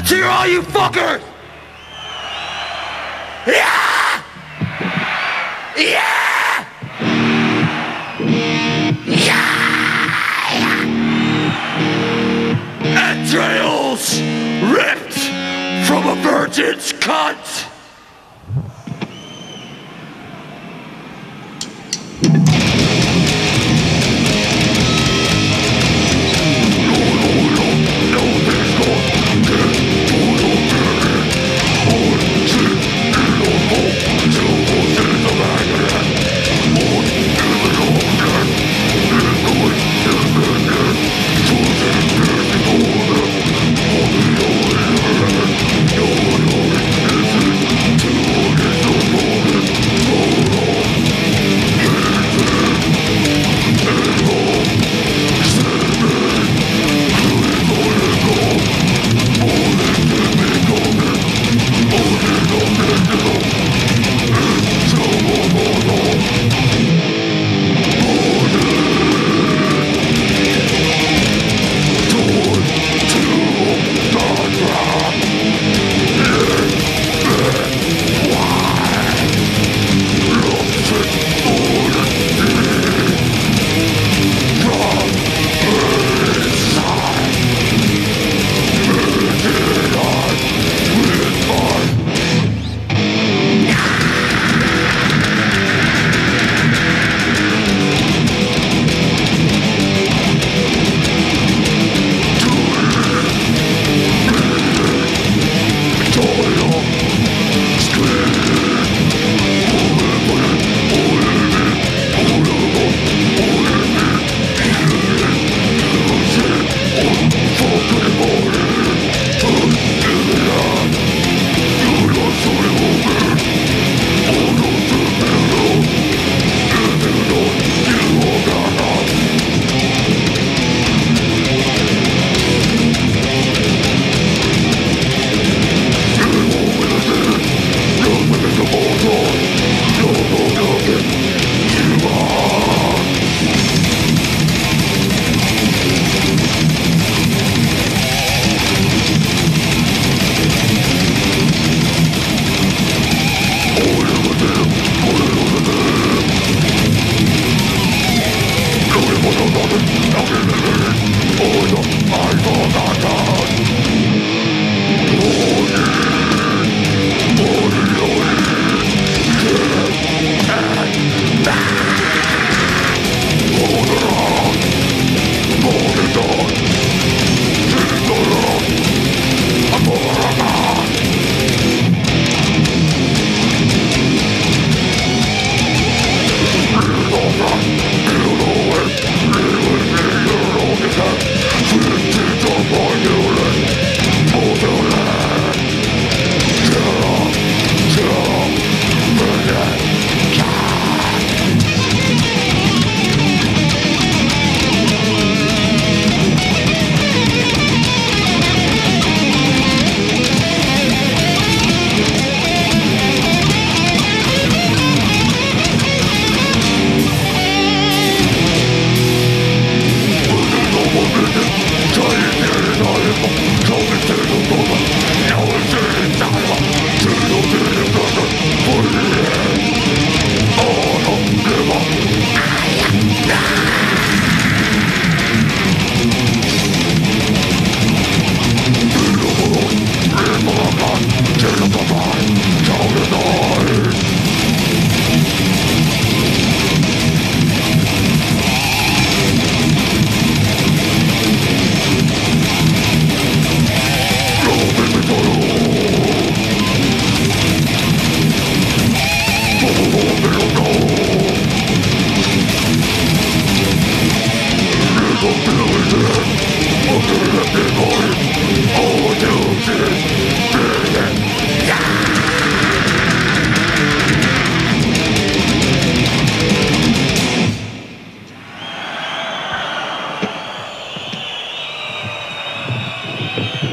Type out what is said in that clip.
Let's hear all you fuckers! Yeah! Yeah! Yeah! Entrails ripped from a virgin's cunt! you